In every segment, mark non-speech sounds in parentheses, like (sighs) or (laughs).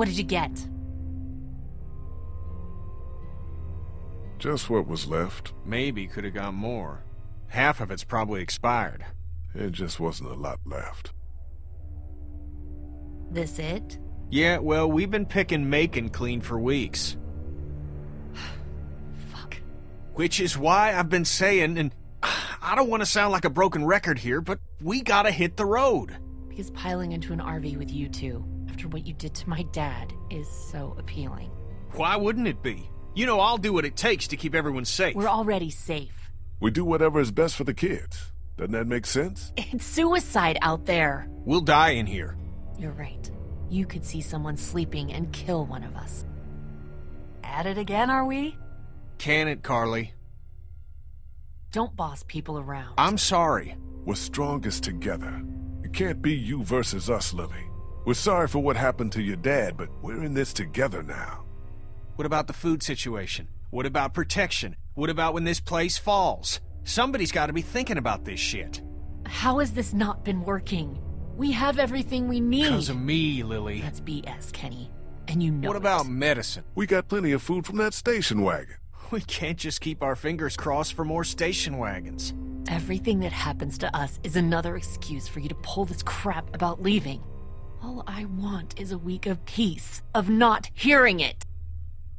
What did you get? Just what was left. Maybe could have got more. Half of it's probably expired. It just wasn't a lot left. This it? Yeah, well, we've been picking Macon clean for weeks. (sighs) Fuck. Which is why I've been saying, and (sighs) I don't want to sound like a broken record here, but we gotta hit the road. Because piling into an RV with you two, after what you did to my dad, is so appealing. Why wouldn't it be? You know, I'll do what it takes to keep everyone safe. We're already safe. We do whatever is best for the kids. Doesn't that make sense? (laughs) It's suicide out there. We'll die in here. You're right. You could see someone sleeping and kill one of us. At it again, are we? Can it, Carley? Don't boss people around. I'm sorry. We're strongest together. It can't be you versus us, Lilly. We're sorry for what happened to your dad, but we're in this together now. What about the food situation? What about protection? What about when this place falls? Somebody's got to be thinking about this shit. How has this not been working? We have everything we need. Because of me, Lilly. That's BS, Kenny. And you know What about it. medicine? We got plenty of food from that station wagon. We can't just keep our fingers crossed for more station wagons. Everything that happens to us is another excuse for you to pull this crap about leaving. All I want is a week of peace, of not hearing it.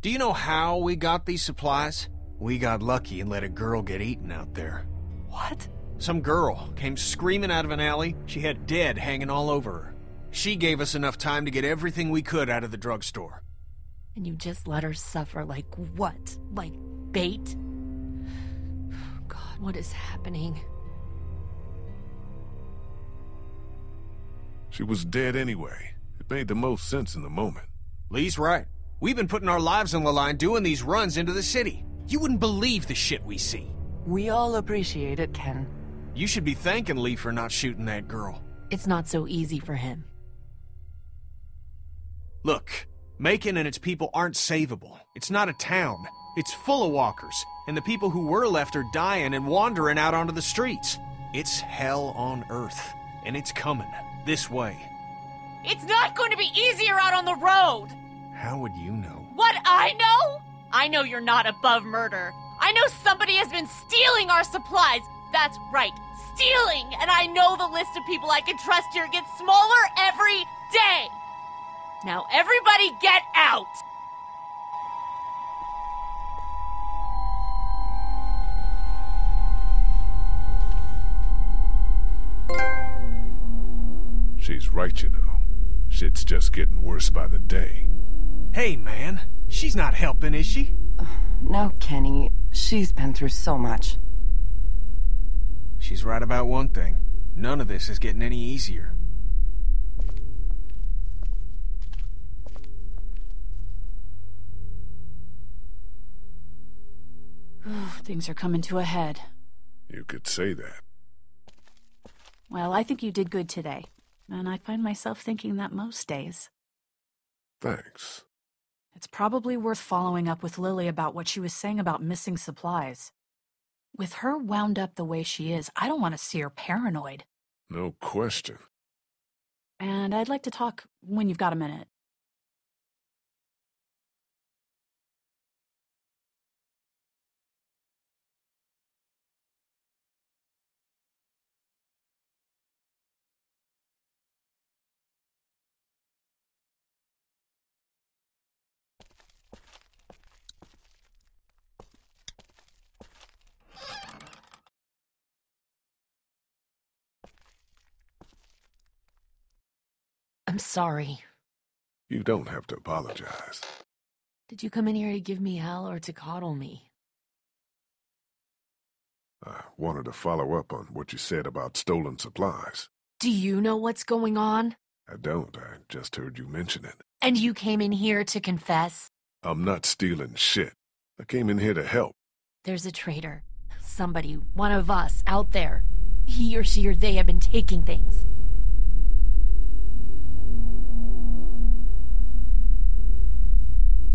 Do you know how we got these supplies? We got lucky and let a girl get eaten out there. What? Some girl came screaming out of an alley. She had dead hanging all over her. She gave us enough time to get everything we could out of the drugstore. And you just let her suffer like what? Like bait? (sighs) God, what is happening? She was dead anyway. It made the most sense in the moment. Lee's right. We've been putting our lives on the line doing these runs into the city. You wouldn't believe the shit we see. We all appreciate it, Ken. You should be thanking Lee for not shooting that girl. It's not so easy for him. Look, Macon and its people aren't savable. It's not a town. It's full of walkers, and the people who were left are dying and wandering out onto the streets. It's hell on earth, and it's coming this way. It's not going to be easier out on the road! How would you know? What I know? I know you're not above murder. I know somebody has been stealing our supplies. That's right, stealing! And I know the list of people I can trust here gets smaller every day! Now, everybody get out! She's right, you know. Shit's just getting worse by the day. Hey, man. She's not helping, is she? (sighs) No, Kenny. She's been through so much. She's right about one thing. None of this is getting any easier. (sighs) Things are coming to a head. You could say that. Well, I think you did good today. And I find myself thinking that most days. Thanks. It's probably worth following up with Lily about what she was saying about missing supplies. With her wound up the way she is, I don't want to see her paranoid. No question. And I'd like to talk when you've got a minute. Sorry. You don't have to apologize. Did you come in here to give me hell or to coddle me? I wanted to follow up on what you said about stolen supplies. Do you know what's going on? I don't. I just heard you mention it. And you came in here to confess? I'm not stealing shit. I came in here to help. There's a traitor. Somebody, one of us, out there. He or she or they have been taking things.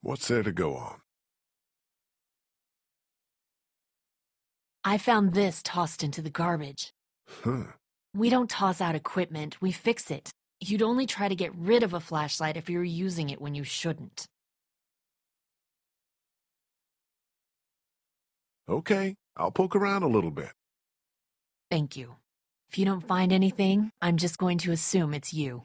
What's there to go on? I found this tossed into the garbage. Huh. We don't toss out equipment, we fix it. You'd only try to get rid of a flashlight if you were using it when you shouldn't. Okay, I'll poke around a little bit. Thank you. If you don't find anything, I'm just going to assume it's you.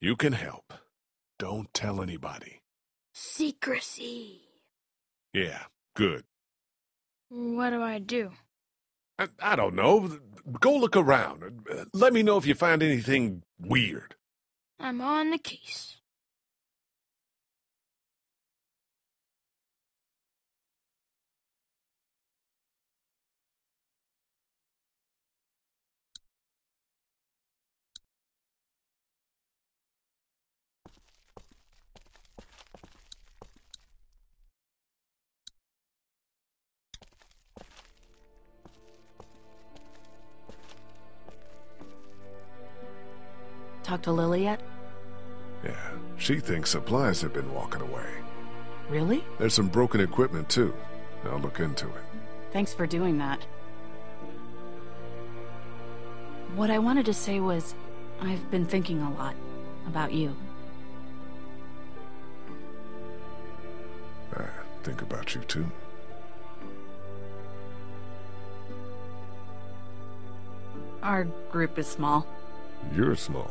You can help. Don't tell anybody. Secrecy. Yeah, good. What do I do? I, I don't know. Go look around. Let me know if you find anything weird. I'm on the case. Talk to Lily yet? Yeah, she thinks supplies have been walking away. Really? There's some broken equipment, too. I'll look into it. Thanks for doing that. What I wanted to say was, I've been thinking a lot about you. I think about you, too. Our group is small. You're small.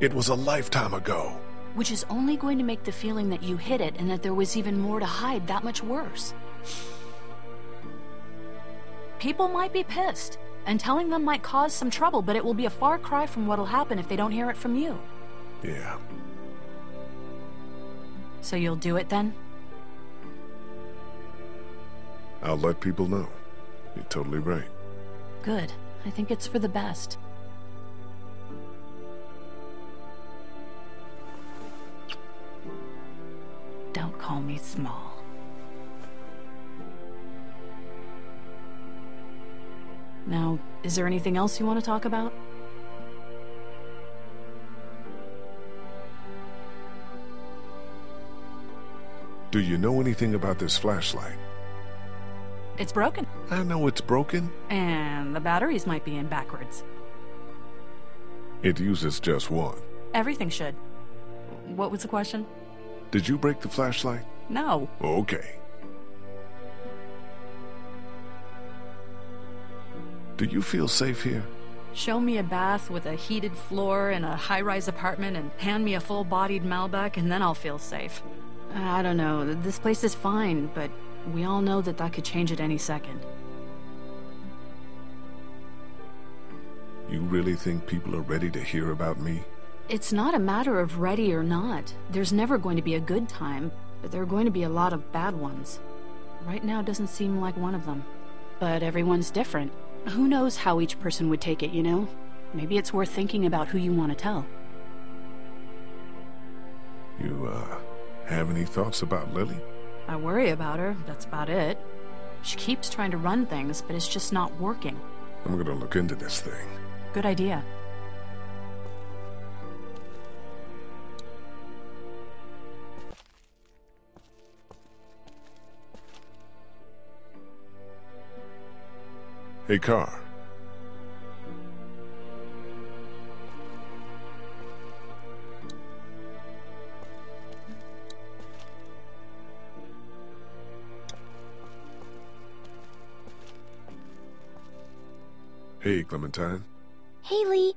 It was a lifetime ago. Which is only going to make the feeling that you hid it and that there was even more to hide that much worse. People might be pissed, and telling them might cause some trouble, but it will be a far cry from what'll happen if they don't hear it from you. Yeah. So you'll do it then? I'll let people know. You're totally right. Good. I think it's for the best. Don't call me small. Now, is there anything else you want to talk about? Do you know anything about this flashlight? It's broken. I know it's broken. And the batteries might be in backwards. It uses just one. Everything should. What was the question? Did you break the flashlight? No. Okay. Do you feel safe here? Show me a bath with a heated floor in a high rise apartment and hand me a full bodied Malbec, and then I'll feel safe. I don't know, this place is fine, but we all know that that could change at any second. You really think people are ready to hear about me? It's not a matter of ready or not. There's never going to be a good time, but there are going to be a lot of bad ones. Right now doesn't seem like one of them. But everyone's different. Who knows how each person would take it, you know? Maybe it's worth thinking about who you want to tell. You, uh, have any thoughts about Lilly? I worry about her, that's about it. She keeps trying to run things, but it's just not working. I'm gonna look into this thing. Good idea. Hey, Car. Hey, Clementine. Haley,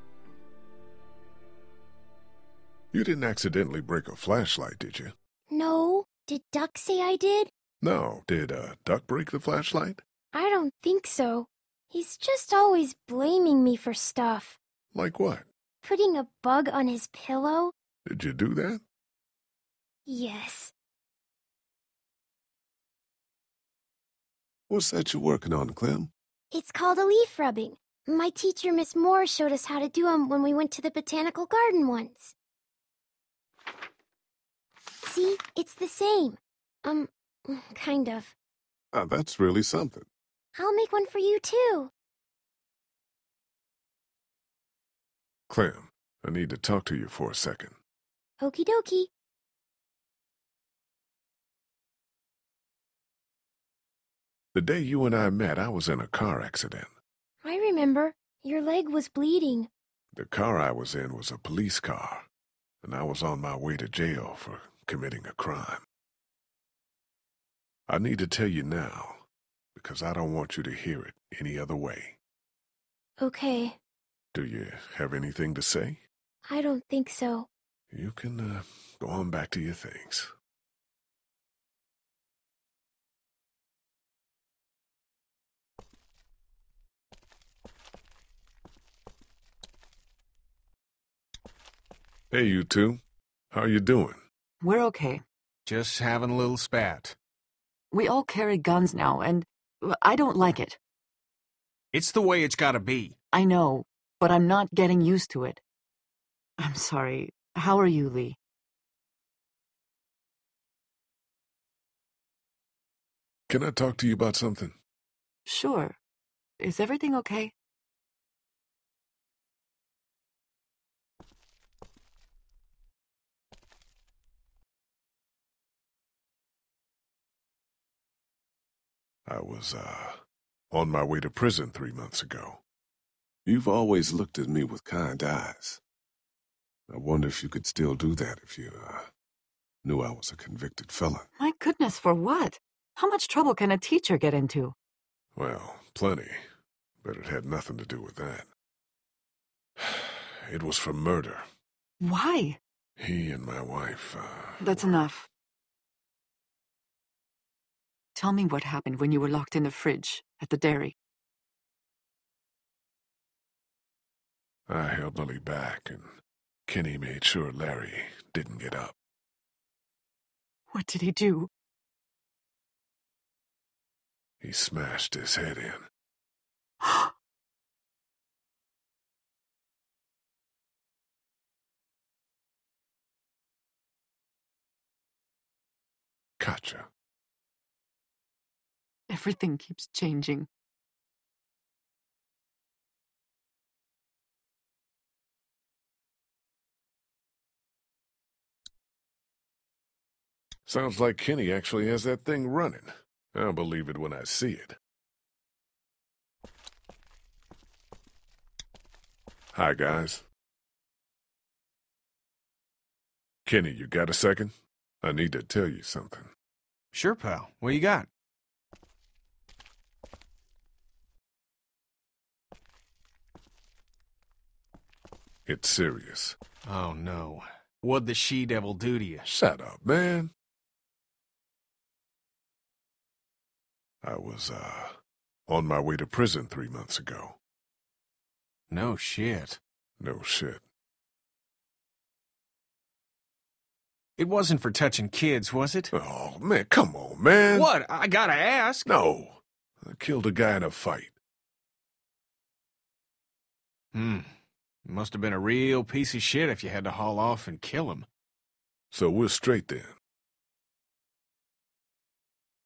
You didn't accidentally break a flashlight, did you? no. Did Duck say I did? No. Did, uh, Duck break the flashlight? I don't think so. He's just always blaming me for stuff. Like what? Putting a bug on his pillow? Did you do that? Yes. What's that you're working on, Clem? It's called a leaf rubbing. My teacher, Miss Moore, showed us how to do 'em when we went to the botanical garden once. See, it's the same. Um, kind of. Uh, that's really something. I'll make one for you, too. Clem, I need to talk to you for a second. Okie dokie. The day you and I met, I was in a car accident. I remember. Your leg was bleeding. The car I was in was a police car, and I was on my way to jail for committing a crime. I need to tell you now, because I don't want you to hear it any other way. Okay. Do you have anything to say? I don't think so. You can uh, go on back to your things. Hey, you two. How you doing? We're okay. Just having a little spat. We all carry guns now, and well, I don't like it. It's the way it's gotta be. I know, but I'm not getting used to it. I'm sorry. How are you, Lee? Can I talk to you about something? Sure. Is everything okay? I was, uh, on my way to prison three months ago. You've always looked at me with kind eyes. I wonder if you could still do that if you, uh, knew I was a convicted felon. My goodness, for what? How much trouble can a teacher get into? Well, plenty, but it had nothing to do with that. (sighs) It was for murder. Why? He and my wife, uh, That's enough. Tell me what happened when you were locked in the fridge at the dairy. I held Lily back, and Kenny made sure Larry didn't get up. What did he do? He smashed his head in. (gasps) Gotcha. Everything keeps changing. Sounds like Kenny actually has that thing running. I'll believe it when I see it. Hi, guys. Kenny, you got a second? I need to tell you something. Sure, pal. What you got? It's serious. Oh no. What'd the she-devil do to you? Shut up, man. I was, uh, on my way to prison three months ago. No shit. No shit. It wasn't for touching kids, was it? Oh, man, come on, man. What? I gotta ask. No. I killed a guy in a fight. Hmm. Must have been a real piece of shit if you had to haul off and kill him. So we're straight then.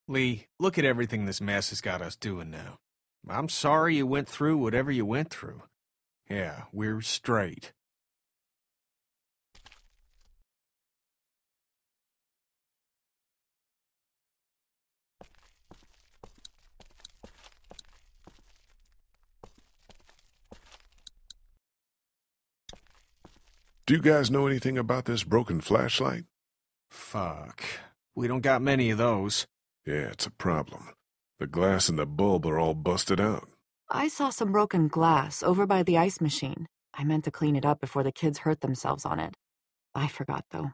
Lee, look at everything this mess has got us doing now. I'm sorry you went through whatever you went through. Yeah, we're straight. Do you guys know anything about this broken flashlight? Fuck. We don't got many of those. Yeah, it's a problem. The glass and the bulb are all busted out. I saw some broken glass over by the ice machine. I meant to clean it up before the kids hurt themselves on it. I forgot, though.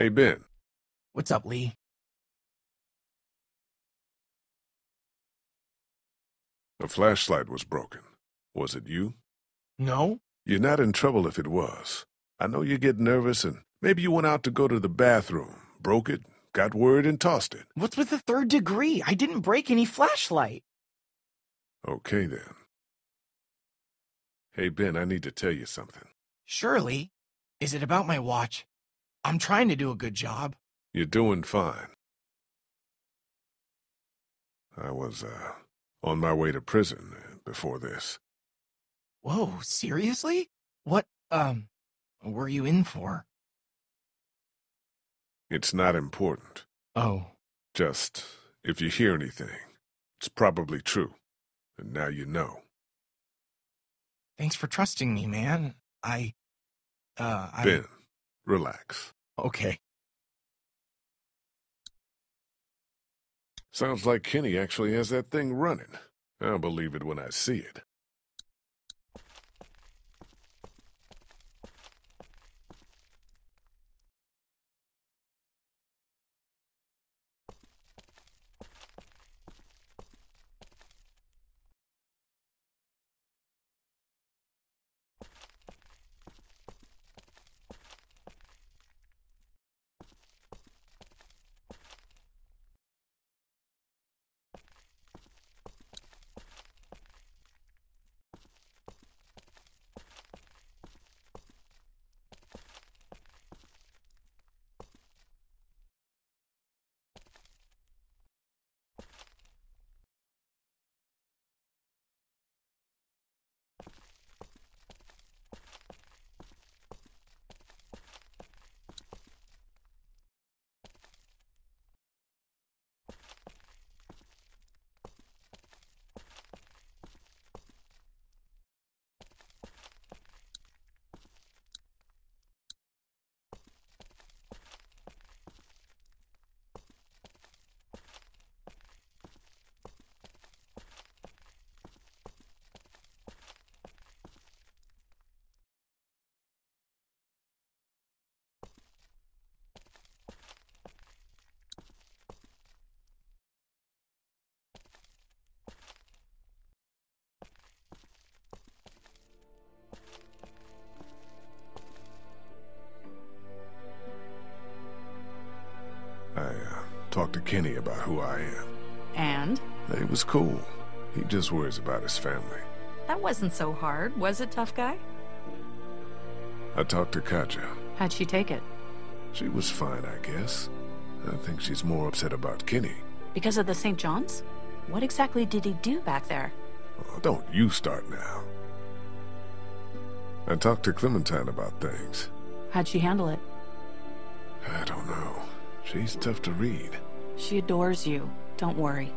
Hey, Ben. What's up, Lee? The flashlight was broken. Was it you? No? You're not in trouble if it was. I know you get nervous and maybe you went out to go to the bathroom, broke it, got word, and tossed it. What's with the third degree? I didn't break any flashlight. Okay, then. Hey, Ben, I need to tell you something. Surely. Is it about my watch? I'm trying to do a good job. You're doing fine. I was, uh, on my way to prison uh, before this. Whoa, seriously? What, um, were you in for? It's not important. Oh. Just, if you hear anything, it's probably true. And now you know. Thanks for trusting me, man. I, uh, I... Ben, relax. Okay. Sounds like Kenny actually has that thing running. I'll believe it when I see it. I uh, talked to Kenny about who I am. And? He was cool. He just worries about his family. That wasn't so hard, was it, tough guy? I talked to Katjaa. How'd she take it? She was fine, I guess. I think she's more upset about Kenny. Because of the St. John's? What exactly did he do back there? Oh, don't you start now. I talked to Clementine about things. How'd she handle it? I don't. She's tough to read. She adores you. Don't worry.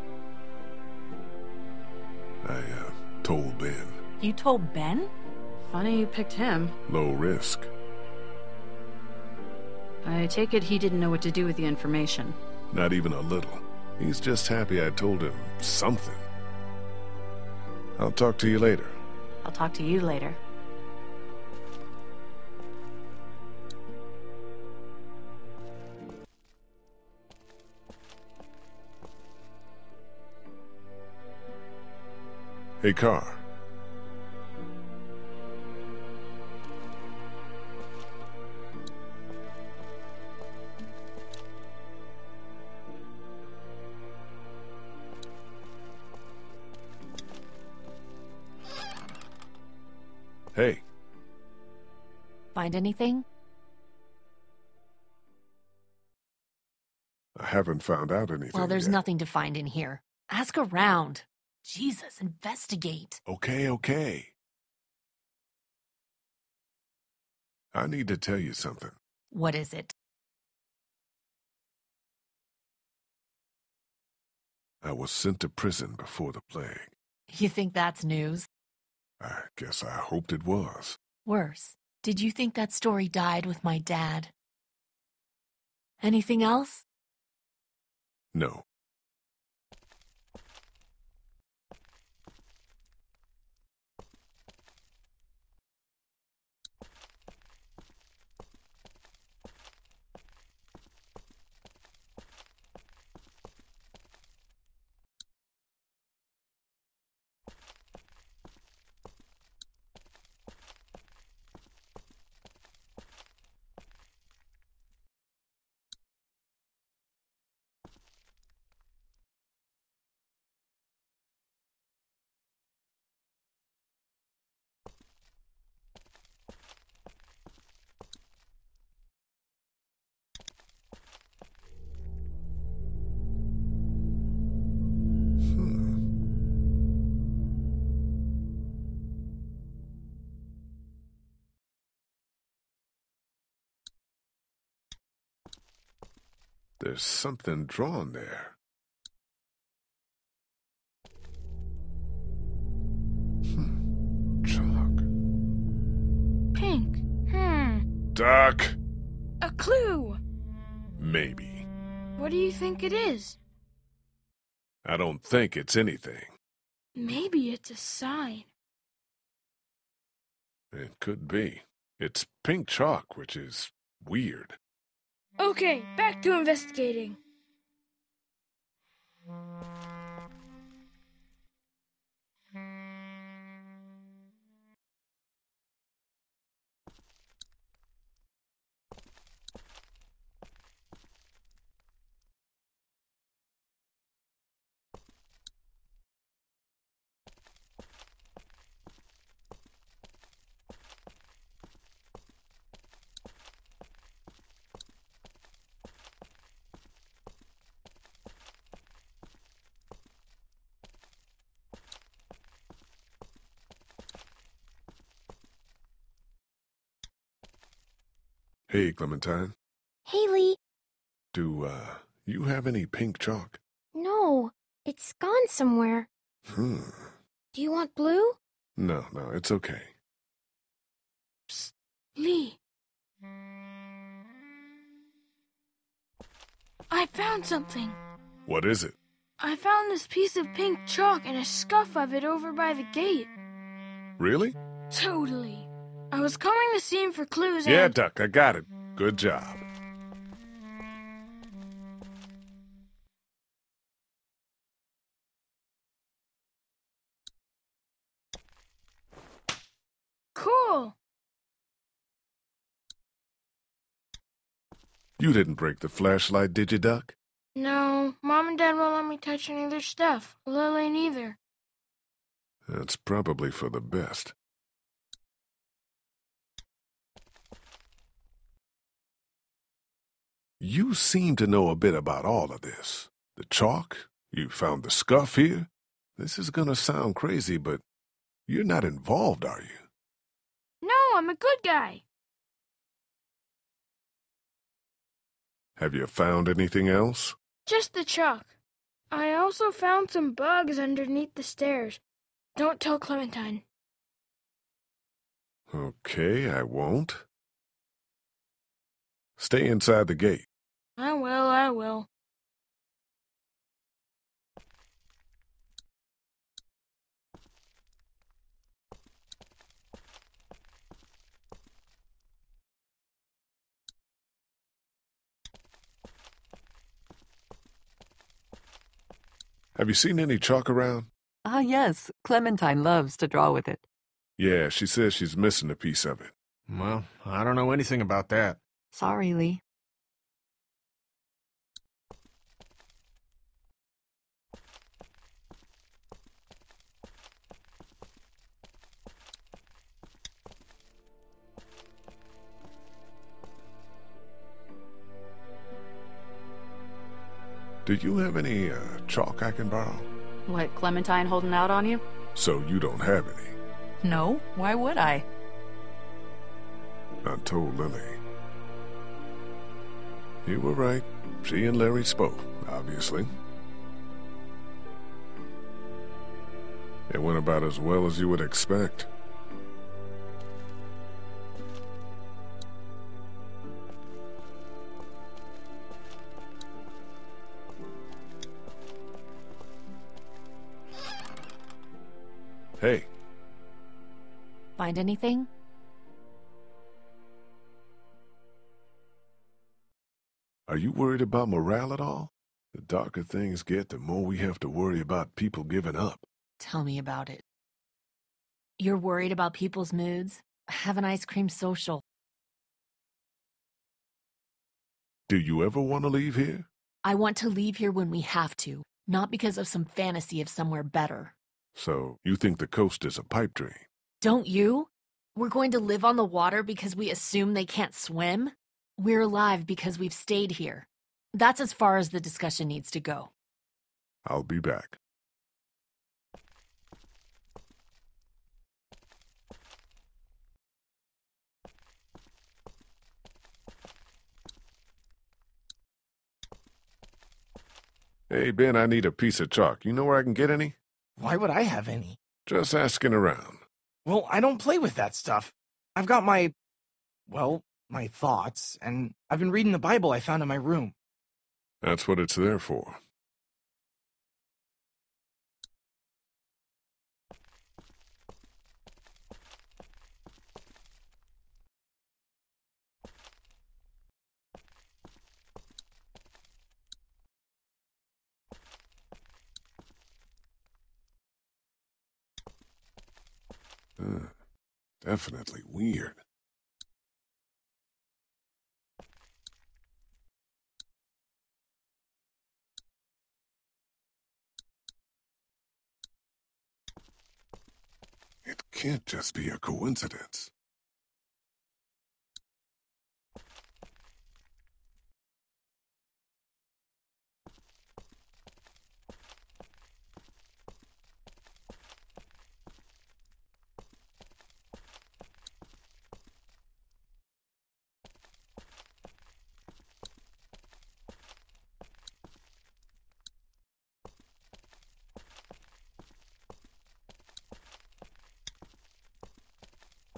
I, uh, told Ben. You told Ben? Funny you picked him. Low risk. I take it he didn't know what to do with the information. Not even a little. He's just happy I told him something. I'll talk to you later. I'll talk to you later. Hey, Car. Hey, Find anything? I haven't found out anything. Well, there's yet. nothing to find in here. Ask around. Jesus, investigate. Okay, okay. I need to tell you something. What is it? I was sent to prison before the plague. You think that's news? I guess I hoped it was. Worse. Did you think that story died with my dad? Anything else? No. There's something drawn there. Hmm. Chalk. Pink. Hmm. Doc! A clue. Maybe. What do you think it is? I don't think it's anything. Maybe it's a sign. It could be. It's pink chalk, which is weird. Okay, back to investigating. Clementine. Haley, Do, uh, you have any pink chalk? no, it's gone somewhere. Hmm. Do you want blue? No, no, it's okay. Lee. I found something. What is it? I found this piece of pink chalk and a scuff of it over by the gate. Really? Totally. I was combing the scene for clues Yeah. Duck, I got it. Good job. Cool. You didn't break the flashlight, did you, Duck? No, Mom and Dad won't let me touch any of their stuff. Lilly neither. That's probably for the best. You seem to know a bit about all of this. The chalk, you found the scuff here. This is gonna sound crazy, but you're not involved, are you? No, I'm a good guy. Have you found anything else? Just the chalk. I also found some bugs underneath the stairs. Don't tell Clementine. Okay, I won't. Stay inside the gate. I will, I will. Have you seen any chalk around? Ah, yes. Clementine loves to draw with it. Yeah, she says she's missing a piece of it. Well, I don't know anything about that. Sorry, Lee. Do you have any uh, chalk I can borrow? What, Clementine holding out on you? So you don't have any. No, why would I? I told Lilly. You were right. She and Larry spoke, obviously. It went about as well as you would expect. Find anything? are you worried about morale at all? The darker things get, the more we have to worry about people giving up. Tell me about it. You're worried about people's moods? Have an ice cream social. Do you ever want to leave here? I want to leave here when we have to, not because of some fantasy of somewhere better. So, you think the coast is a pipe dream? Don't you? We're going to live on the water because we assume they can't swim? We're alive because we've stayed here. That's as far as the discussion needs to go. I'll be back. Hey, Ben, I need a piece of chalk. You know where I can get any? Why would I have any? Just asking around. Well, I don't play with that stuff. I've got my, well, my thoughts, and I've been reading the Bible I found in my room. That's what it's there for. Uh, definitely weird. It can't just be a coincidence.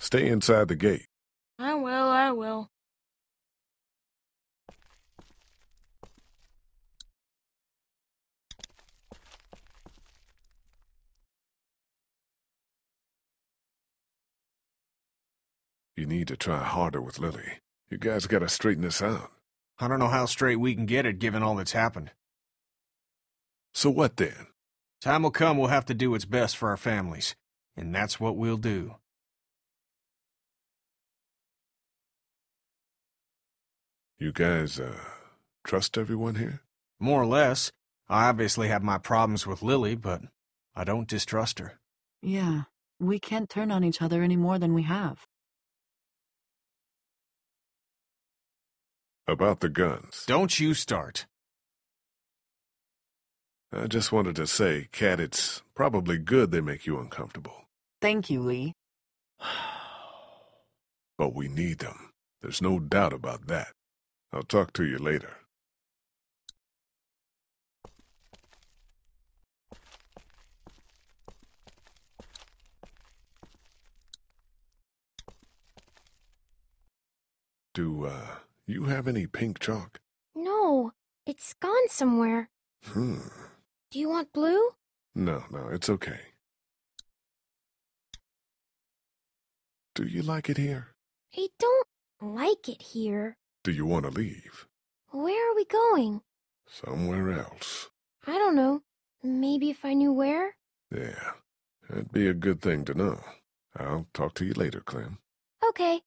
Stay inside the gate. I will, I will. You need to try harder with Lilly. You guys gotta straighten this out. I don't know how straight we can get it given all that's happened. So what then? Time will come we'll have to do what's best for our families. And that's what we'll do. You guys, uh, trust everyone here? More or less. I obviously have my problems with Lilly, but I don't distrust her. Yeah, we can't turn on each other any more than we have. About the guns. Don't you start. I just wanted to say, Kat, it's probably good they make you uncomfortable. Thank you, Lee. (sighs) But we need them. There's no doubt about that. I'll talk to you later. Do, uh, you have any pink chalk? No, it's gone somewhere. Hmm. Do you want blue? No, no, it's okay. Do you like it here? I don't like it here. Do you want to leave? Where are we going? Somewhere else. I don't know. Maybe if I knew where? Yeah, that'd be a good thing to know. I'll talk to you later, Clem. Okay.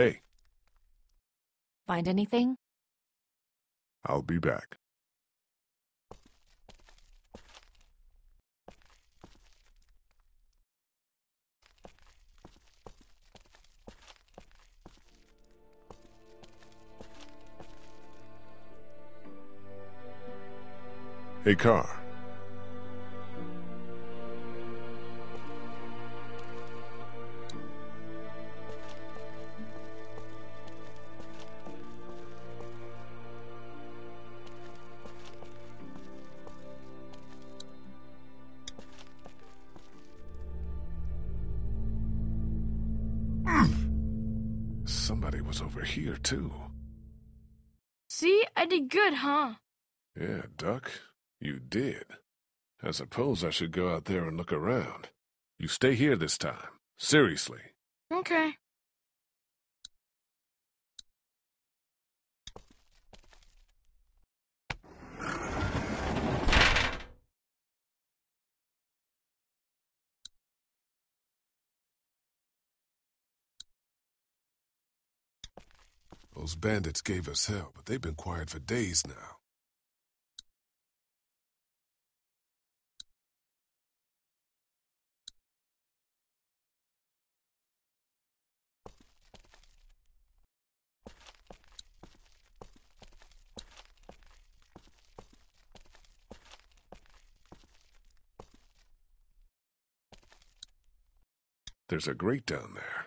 Hey, Find anything? I'll be back. Hey, Car. Over here, too. See, I did good, huh? Yeah, Duck, you did. I suppose I should go out there and look around. You stay here this time. Seriously. Okay. Those bandits gave us hell, but they've been quiet for days now. There's a grate down there.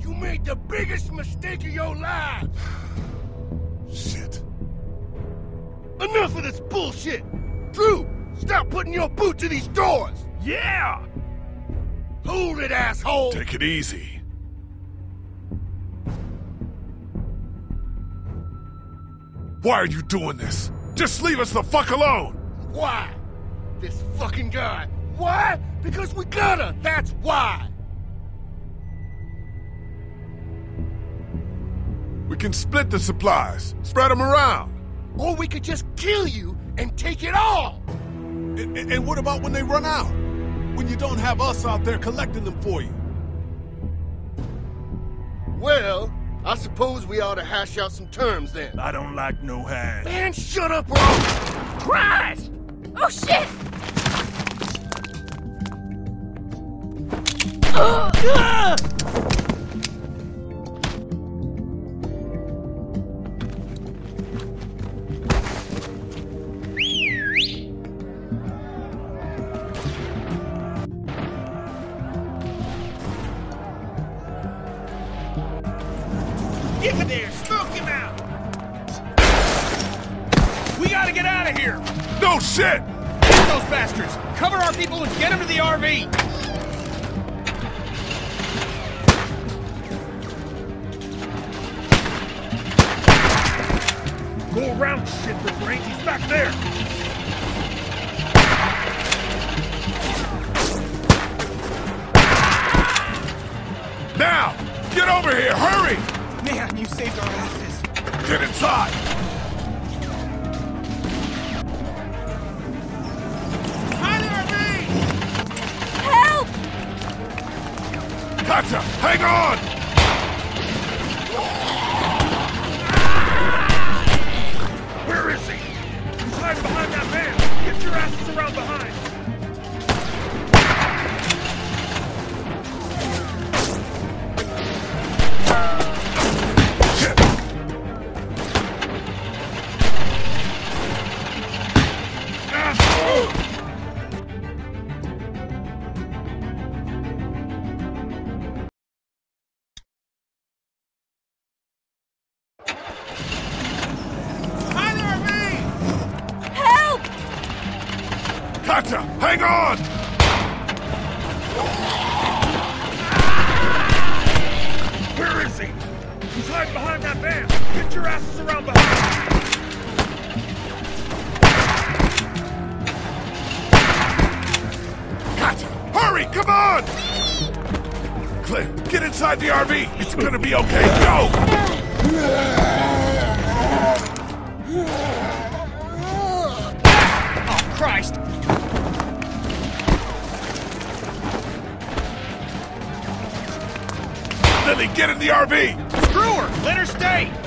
You made the biggest mistake of your life! Shit. Enough of this bullshit! Drew, stop putting your boot to these doors! Yeah! Hold it, asshole! Take it easy. Why are you doing this? Just leave us the fuck alone! Why? This fucking guy. Why? Because we gotta! That's why! We can split the supplies, spread them around. Or we could just kill you and take it all! And, and- and what about when they run out? When you don't have us out there collecting them for you? Well, I suppose we ought to hash out some terms then. I don't like no hash. Man, shut up, bro! I'll... Christ! Oh shit! Get (gasps) ah! Over here! Hurry! Man, you saved our asses. Get inside! Help! Katjaa, hang on! Where is he? He's hiding behind that van! Get your asses around behind! Hurry! Come on! Clint, get inside the RV! It's gonna be okay! Go! Oh, Christ! Lilly, get in the RV! Screw her! Let her stay!